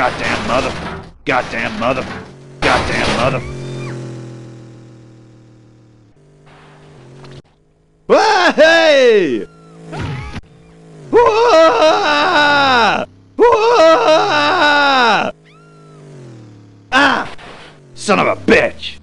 Goddamn mother. Goddamn mother. Goddamn mother. Ah, hey! Ah! Ah! Ah! Son of a bitch!